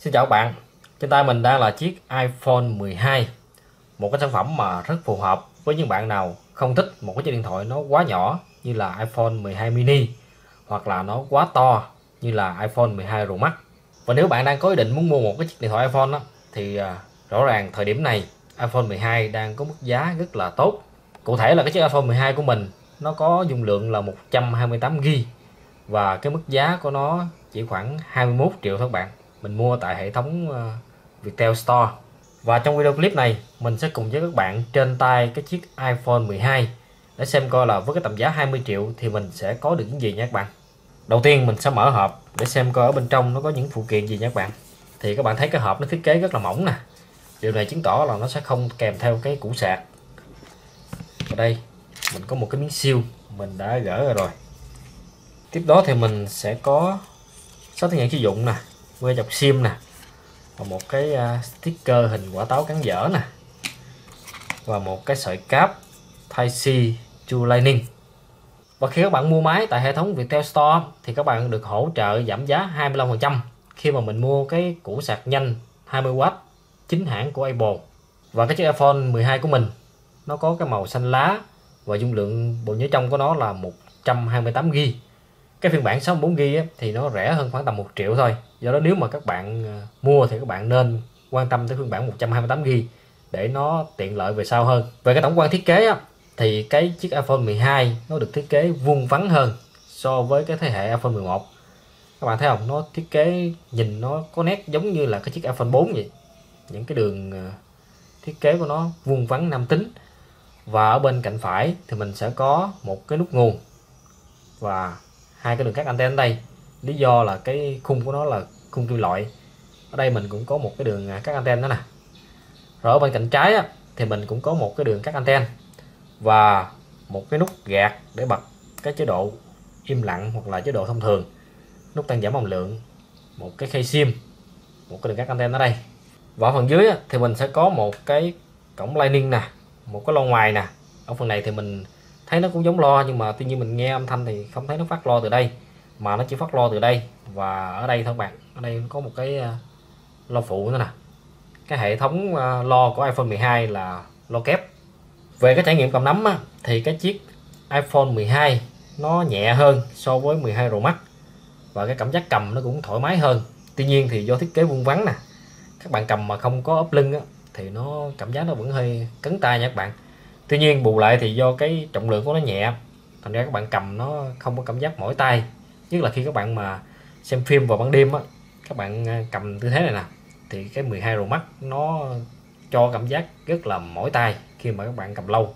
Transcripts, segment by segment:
Xin chào các bạn, trên tay mình đang là chiếc iPhone 12 Một cái sản phẩm mà rất phù hợp với những bạn nào không thích một cái chiếc điện thoại nó quá nhỏ như là iPhone 12 mini Hoặc là nó quá to như là iPhone 12 Pro Max. Và nếu bạn đang có ý định muốn mua một cái chiếc điện thoại iPhone đó, thì à, rõ ràng thời điểm này iPhone 12 đang có mức giá rất là tốt. Cụ thể là cái chiếc iPhone 12 của mình nó có dung lượng là 128GB và cái mức giá của nó chỉ khoảng 21 triệu thôi các bạn mình mua tại hệ thống ờ, Viettel Store. Và trong video clip này, mình sẽ cùng với các bạn trên tay cái chiếc iPhone 12 để xem coi là với cái tầm giá 20 triệu thì mình sẽ có được những gì nha các bạn. Đầu tiên, mình sẽ mở hộp để xem coi ở bên trong nó có những phụ kiện gì nha các bạn. Thì các bạn thấy cái hộp nó thiết kế rất là mỏng nè. Điều này chứng tỏ là nó sẽ không kèm theo cái củ sạc. Ở đây, mình có một cái miếng siêu mình đã gỡ ra rồi. Tiếp đó thì mình sẽ có sách hướng dẫn sử dụng nè que chọc sim nè, và một cái à, sticker hình quả táo cắn dở nè, và một cái sợi cáp Type C to Lightning. Và khi các bạn mua máy tại hệ thống Viettel Store thì các bạn được hỗ trợ giảm giá 25% khi mà mình mua cái củ sạc nhanh 20W chính hãng của Apple. Và cái chiếc iPhone 12 của mình, nó có cái màu xanh lá và dung lượng bộ nhớ trong của nó là 128GB cái phiên bản 64GB thì nó rẻ hơn khoảng tầm 1 triệu thôi. Do đó nếu mà các bạn ờ, mua thì các bạn nên quan tâm tới phiên bản 128GB để nó tiện lợi về sau hơn. Về cái tổng quan thiết kế á, thì cái chiếc iPhone 12 nó được thiết kế vuông vắn hơn so với cái thế hệ iPhone 11 các bạn thấy không? Nó thiết kế nhìn nó có nét giống như là cái chiếc iPhone 4 vậy. Những cái đường ờ, thiết kế của nó vuông vắn nam tính. Và ở bên cạnh phải thì mình sẽ có một cái nút nguồn. Và hai cái đường cắt anten đây. Lý do là cái khung của nó là khung kim loại ở đây mình cũng có một cái đường à, cắt anten đó nè. Rồi ở bên cạnh trái á, thì mình cũng có một cái đường cắt anten và một cái nút gạt để bật cái chế độ im lặng hoặc là chế độ thông thường. Nút tăng giảm âm lượng một cái khay sim một cái đường cắt anten ở đây. Và ở phần dưới á, thì mình sẽ có một cái cổng lightning nè một cái lo ngoài nè. Ở phần này thì mình thấy nó cũng giống lo nhưng mà tuy nhiên mình nghe âm thanh thì không thấy nó phát lo từ đây mà nó chỉ phát lo từ đây. Và ở đây thôi bạn ở đây có một cái ờ, lo phụ nữa nè. Cái hệ thống ờ, lo của iPhone 12 là lo kép. Về cái trải nghiệm cầm nắm á, thì cái chiếc iPhone 12 nó nhẹ hơn so với 12 Pro Max. Và cái cảm giác cầm nó cũng thoải mái hơn. Tuy nhiên thì do thiết kế vuông vắn nè các bạn cầm mà không có ốp lưng á, thì nó cảm giác nó vẫn hơi cấn tay nha các bạn tuy nhiên, bù lại thì do cái trọng lượng của nó nhẹ, thành ra các bạn cầm nó không có cảm giác mỏi tay. Nhất là khi các bạn mà xem phim vào ban đêm á, các bạn ờ, cầm tư thế này nè, thì cái 12 Pro mắt nó cho cảm giác rất là mỏi tay khi mà các bạn cầm lâu.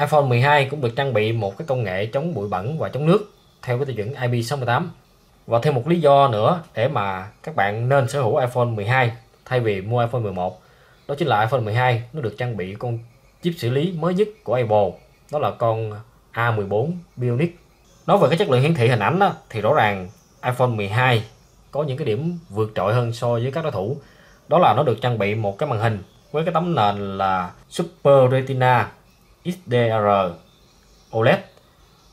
iPhone 12 cũng được trang bị một cái công nghệ chống bụi bẩn và chống nước theo cái tiêu chuẩn IP68 và thêm một lý do nữa để mà các bạn nên sở hữu iPhone 12 thay vì mua iPhone 11 đó chính là iPhone 12 nó được trang bị con chip xử lý mới nhất của Apple đó là con A14 Bionic. Nói về cái chất lượng hiển thị hình ảnh đó, thì rõ ràng iPhone 12 có những cái điểm vượt trội hơn so với các đối thủ. Đó là nó được trang bị một cái màn hình với cái tấm nền là Super Retina XDR OLED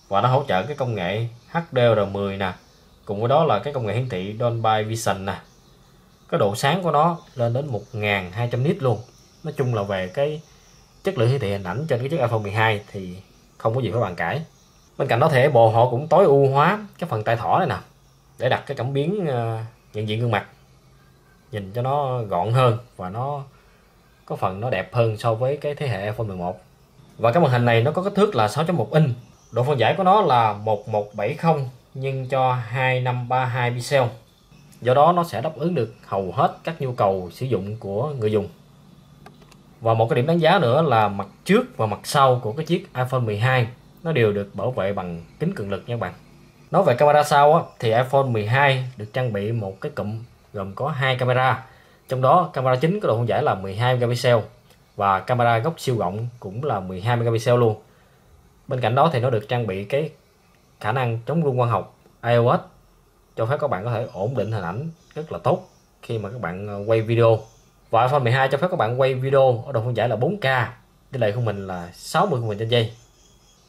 và nó hỗ trợ cái công nghệ HDR10 nè cùng với đó là cái công nghệ hiển thị Dolby Vision nè. Cái độ sáng của nó lên đến 1200 nit luôn. Nói chung là về cái chất lượng hiển thị hình ảnh trên cái chiếc iPhone 12 thì không có gì phải bàn cãi. Bên cạnh đó thì bộ họ cũng tối ưu hóa cái phần tay thỏ này nè, để đặt cái cảm biến ờ, nhận diện gương mặt, nhìn cho nó gọn hơn và nó có phần nó đẹp hơn so với cái thế hệ iPhone 11 và cái màn hình này nó có kích thước là 6.1 inch. Độ phân giải của nó là 1170 nhưng cho 2532 pixel. Do đó nó sẽ đáp ứng được hầu hết các nhu cầu sử dụng của người dùng và một cái điểm đánh giá nữa là mặt trước và mặt sau của cái chiếc iPhone 12 nó đều được bảo vệ bằng kính cường lực nha các bạn. Nói về camera sau á, thì iPhone 12 được trang bị một cái cụm gồm có hai camera. Trong đó camera chính có độ phân giải là 12 megapixel và camera góc siêu rộng cũng là 12 megapixel luôn. Bên cạnh đó thì nó được trang bị cái khả năng chống rung quang học iOS cho phép các bạn có thể ổn định hình ảnh rất là tốt khi mà các bạn ờ, quay video và iPhone 12 cho phép các bạn quay video ở độ phân giải là 4K tỷ lệ của mình là 60 khung hình trên giây.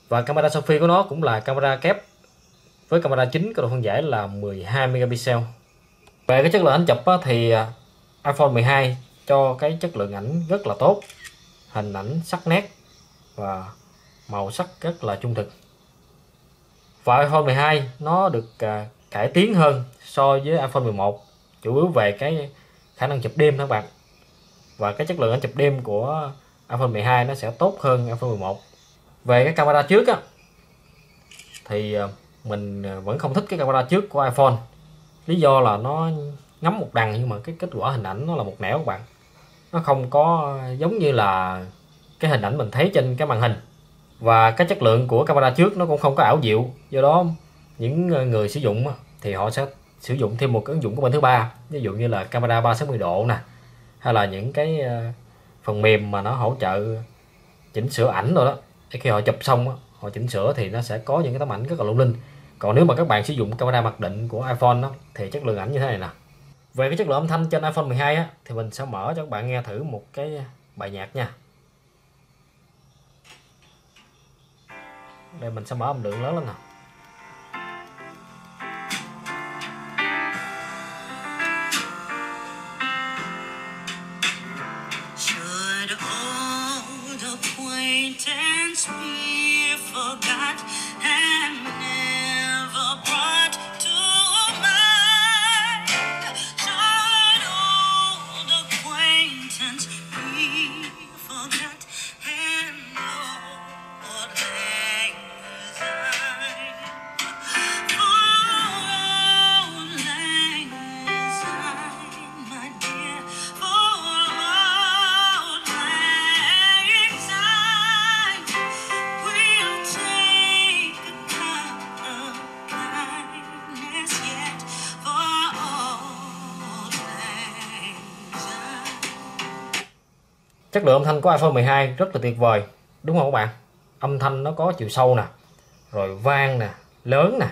Và camera selfie của nó cũng là camera kép với camera chính có độ phân giải là 12 megapixel. Về cái chất lượng ảnh chụp thì à, iPhone 12 cho cái chất lượng ảnh rất là tốt. Hình ảnh sắc nét và màu sắc rất là trung thực. Và iPhone 12 nó được à, cải tiến hơn so với iPhone 11 chủ yếu về cái khả năng chụp đêm các bạn và cái chất lượng ảnh chụp đêm của iPhone 12 nó sẽ tốt hơn iPhone 11 về cái camera trước á, thì ờ, mình ờ, vẫn không thích cái camera trước của iPhone. Lý do là nó ngắm một đằng nhưng mà cái kết quả hình ảnh nó là một nẻo các bạn. Nó không có giống như là cái hình ảnh mình thấy trên cái màn hình. Và cái chất lượng của camera trước nó cũng không có ảo diệu. Do đó, những ờ, người sử dụng thì họ sẽ sử dụng thêm một cái ứng dụng của bên thứ ba. Ví dụ như là camera 360 độ nè hay là những cái ờ, phần mềm mà nó hỗ trợ chỉnh sửa ảnh rồi đó. Khi họ chụp xong họ chỉnh sửa thì nó sẽ có những cái tấm ảnh rất là lung linh. Còn nếu mà các bạn sử dụng camera mặc định của iPhone đó, thì chất lượng ảnh như thế này nè. Về cái chất lượng âm thanh trên iPhone 12 á, thì mình sẽ mở cho các bạn nghe thử một cái bài nhạc nha. Đây mình sẽ mở âm lượng lớn lên nào chất lượng âm thanh của iPhone 12 rất là tuyệt vời đúng không các bạn? Âm thanh nó có chiều sâu nè rồi vang nè lớn nè.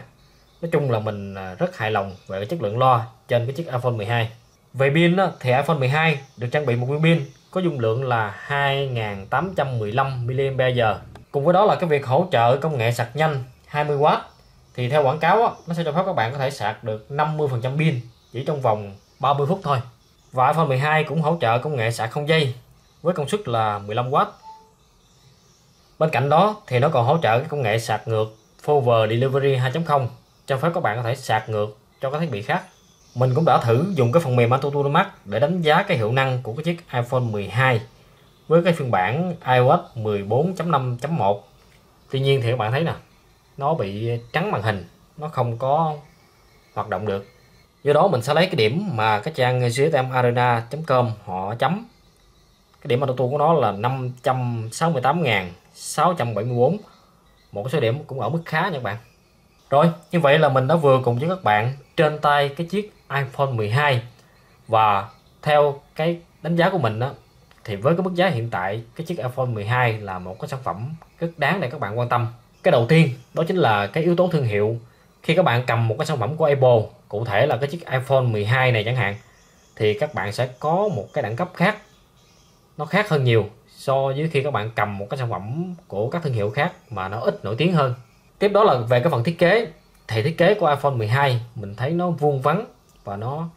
Nói chung là mình à, rất hài lòng về cái chất lượng loa trên cái chiếc iPhone 12 về pin đó, thì iPhone 12 được trang bị một viên pin có dung lượng là 2815 mAh. Cùng với đó là cái việc hỗ trợ công nghệ sạc nhanh 20W thì theo quảng cáo đó, nó sẽ cho phép các bạn có thể sạc được 50% pin chỉ trong vòng 30 phút thôi. Và iPhone 12 cũng hỗ trợ công nghệ sạc không dây với công suất là 15W. Bên cạnh đó thì nó còn hỗ trợ cái công nghệ sạc ngược Forward Delivery 2.0 cho phép các bạn có thể sạc ngược cho các thiết bị khác. Mình cũng đã thử dùng cái phần mềm AnTuTu Max để đánh giá cái hiệu năng của cái chiếc iPhone 12 với cái phiên bản iOS 14.5.1. Tuy nhiên thì các bạn thấy nè, nó bị trắng màn hình, nó không có hoạt động được. Do đó mình sẽ lấy cái điểm mà cái trang gsmarena.com họ chấm cái điểm auto của nó là 568.674 một số điểm cũng ở mức khá nha các bạn. Rồi, như vậy là mình đã vừa cùng với các bạn trên tay cái chiếc iPhone 12 và theo cái đánh giá của mình đó thì với cái mức giá hiện tại, cái chiếc iPhone 12 là một cái sản phẩm rất đáng để các bạn quan tâm. Cái đầu tiên, đó chính là cái yếu tố thương hiệu. Khi các bạn cầm một cái sản phẩm của Apple, cụ thể là cái chiếc iPhone 12 này chẳng hạn, thì các bạn sẽ có một cái đẳng cấp khác nó khác hơn nhiều so với khi các bạn cầm một cái sản phẩm của các thương hiệu khác mà nó ít nổi tiếng hơn. Tiếp đó là về cái phần thiết kế. Thì thiết kế của iPhone 12 mình thấy nó vuông vắn và nó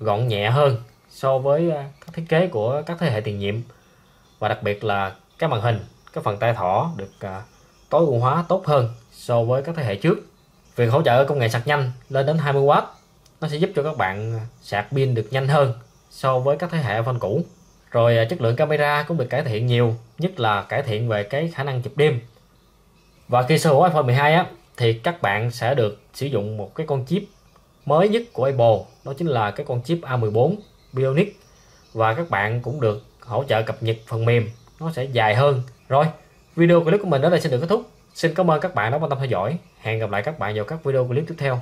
gọn nhẹ hơn so với à, các thiết kế của các thế hệ tiền nhiệm. Và đặc biệt là cái màn hình, cái phần tay thỏ được à, tối ưu hóa tốt hơn so với các thế hệ trước. Việc hỗ trợ công nghệ sạc nhanh lên đến 20W nó sẽ giúp cho các bạn sạc pin được nhanh hơn so với các thế hệ iPhone cũ rồi à, chất lượng camera cũng được cải thiện nhiều, nhất là cải thiện về cái khả năng chụp đêm. Và khi sở hữu iPhone 12 á, thì các bạn sẽ được sử dụng một cái con chip mới nhất của Apple, đó chính là cái con chip A14 Bionic. Và các bạn cũng được hỗ trợ cập nhật phần mềm, nó sẽ dài hơn. Rồi, video clip của mình đến đây xin được kết thúc. Xin cảm ơn các bạn đã quan tâm theo dõi. Hẹn gặp lại các bạn vào các video clip tiếp theo.